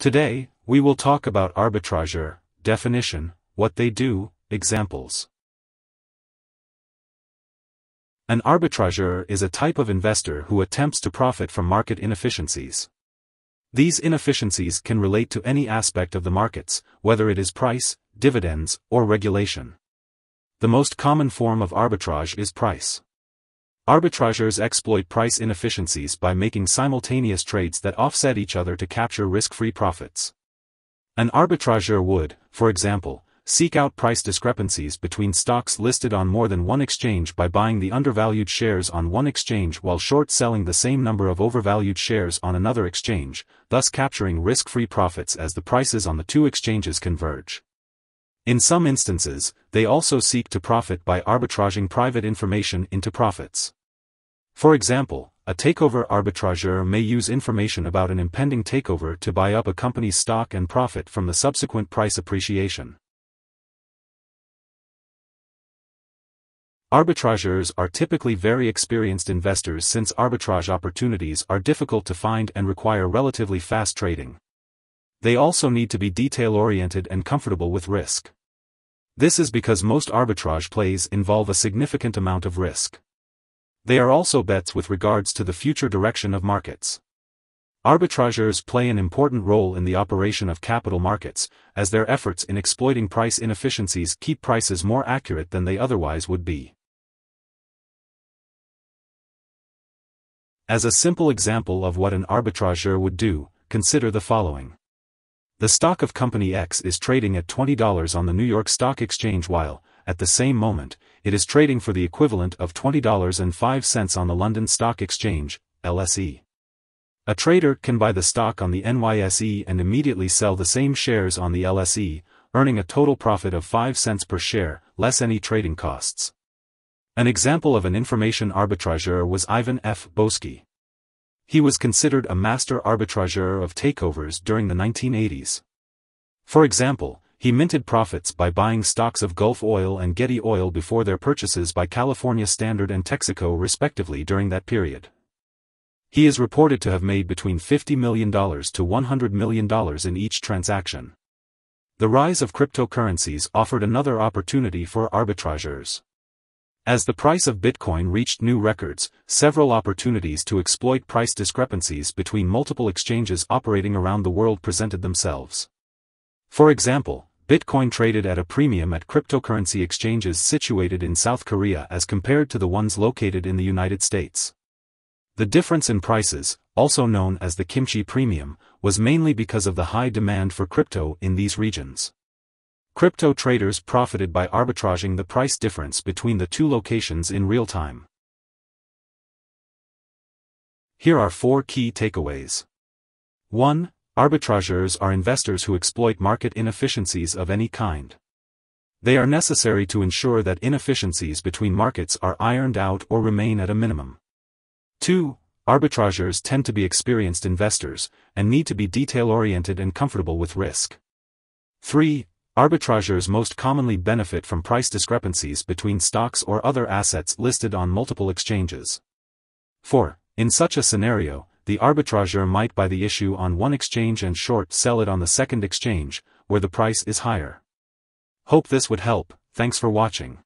Today, we will talk about arbitrageur, definition, what they do, examples. An arbitrageur is a type of investor who attempts to profit from market inefficiencies. These inefficiencies can relate to any aspect of the markets, whether it is price, dividends, or regulation. The most common form of arbitrage is price. Arbitrageurs exploit price inefficiencies by making simultaneous trades that offset each other to capture risk-free profits. An arbitrageur would, for example, seek out price discrepancies between stocks listed on more than one exchange by buying the undervalued shares on one exchange while short selling the same number of overvalued shares on another exchange, thus capturing risk-free profits as the prices on the two exchanges converge. In some instances, they also seek to profit by arbitraging private information into profits. For example, a takeover arbitrageur may use information about an impending takeover to buy up a company's stock and profit from the subsequent price appreciation. Arbitrageurs are typically very experienced investors since arbitrage opportunities are difficult to find and require relatively fast trading. They also need to be detail-oriented and comfortable with risk. This is because most arbitrage plays involve a significant amount of risk. They are also bets with regards to the future direction of markets. Arbitrageurs play an important role in the operation of capital markets, as their efforts in exploiting price inefficiencies keep prices more accurate than they otherwise would be. As a simple example of what an arbitrageur would do, consider the following. The stock of company X is trading at $20 on the New York Stock Exchange while, at the same moment, it is trading for the equivalent of $20.05 on the London Stock Exchange, LSE. A trader can buy the stock on the NYSE and immediately sell the same shares on the LSE, earning a total profit of 5 cents per share, less any trading costs. An example of an information arbitrageur was Ivan F. Boesky. He was considered a master arbitrageur of takeovers during the 1980s. For example, he minted profits by buying stocks of Gulf Oil and Getty Oil before their purchases by California Standard and Texaco respectively during that period. He is reported to have made between $50 million to $100 million in each transaction. The rise of cryptocurrencies offered another opportunity for arbitrageurs. As the price of Bitcoin reached new records, several opportunities to exploit price discrepancies between multiple exchanges operating around the world presented themselves. For example, Bitcoin traded at a premium at cryptocurrency exchanges situated in South Korea as compared to the ones located in the United States. The difference in prices, also known as the kimchi premium, was mainly because of the high demand for crypto in these regions. Crypto traders profited by arbitraging the price difference between the two locations in real time. Here are four key takeaways. 1. Arbitrageurs are investors who exploit market inefficiencies of any kind. They are necessary to ensure that inefficiencies between markets are ironed out or remain at a minimum. 2. Arbitrageurs tend to be experienced investors, and need to be detail-oriented and comfortable with risk. 3. Arbitrageurs most commonly benefit from price discrepancies between stocks or other assets listed on multiple exchanges. 4. In such a scenario, the arbitrageur might buy the issue on one exchange and short sell it on the second exchange, where the price is higher. Hope this would help, thanks for watching.